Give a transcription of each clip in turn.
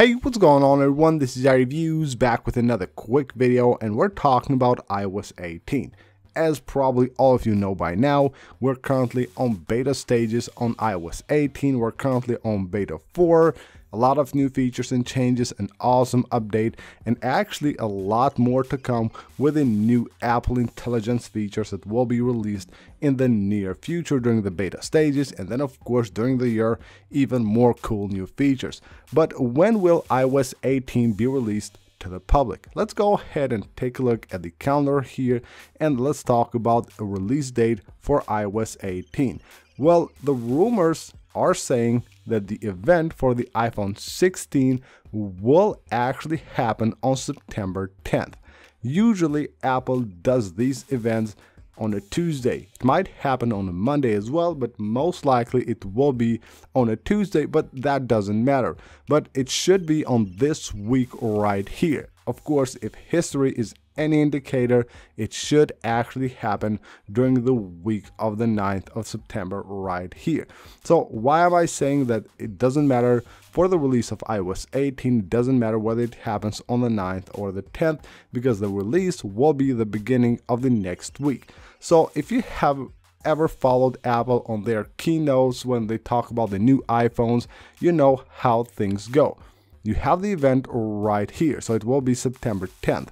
Hey, what's going on everyone? This is iReviews back with another quick video and we're talking about iOS 18. As probably all of you know by now, we're currently on beta stages on iOS 18, we're currently on beta 4, a lot of new features and changes, an awesome update, and actually a lot more to come with the new Apple Intelligence features that will be released in the near future during the beta stages, and then of course during the year, even more cool new features. But when will iOS 18 be released to the public. Let's go ahead and take a look at the calendar here and let's talk about a release date for iOS 18. Well, the rumors are saying that the event for the iPhone 16 will actually happen on September 10th. Usually Apple does these events on a Tuesday. It might happen on a Monday as well, but most likely it will be on a Tuesday, but that doesn't matter. But it should be on this week right here. Of course, if history is any indicator, it should actually happen during the week of the 9th of September right here. So why am I saying that it doesn't matter for the release of iOS 18, it doesn't matter whether it happens on the 9th or the 10th, because the release will be the beginning of the next week. So if you have ever followed Apple on their keynotes when they talk about the new iPhones, you know how things go. You have the event right here, so it will be September 10th.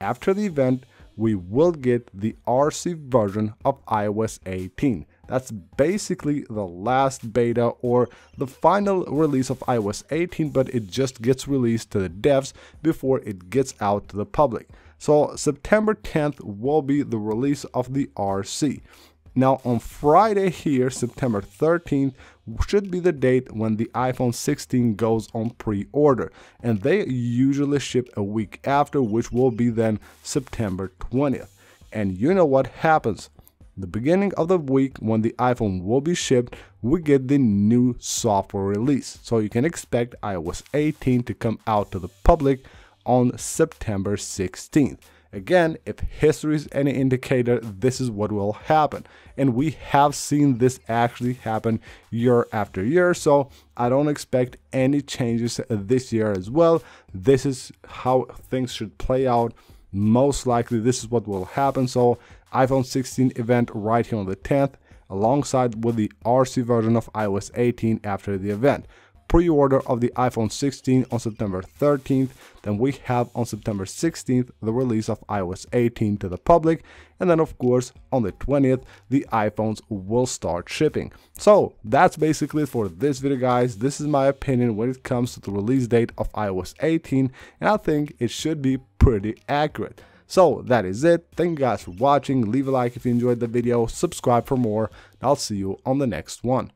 After the event, we will get the RC version of iOS 18. That's basically the last beta or the final release of iOS 18, but it just gets released to the devs before it gets out to the public. So September 10th will be the release of the RC. Now on Friday here, September 13th, should be the date when the iPhone 16 goes on pre-order and they usually ship a week after which will be then September 20th. And you know what happens? The beginning of the week when the iPhone will be shipped, we get the new software release. So you can expect iOS 18 to come out to the public on September 16th. Again, if history is any indicator, this is what will happen. And we have seen this actually happen year after year, so I don't expect any changes this year as well. This is how things should play out. Most likely, this is what will happen. So, iPhone 16 event right here on the 10th, alongside with the RC version of iOS 18 after the event pre-order of the iPhone 16 on September 13th. Then we have on September 16th the release of iOS 18 to the public. And then of course on the 20th the iPhones will start shipping. So that's basically it for this video guys. This is my opinion when it comes to the release date of iOS 18 and I think it should be pretty accurate. So that is it. Thank you guys for watching. Leave a like if you enjoyed the video. Subscribe for more. And I'll see you on the next one.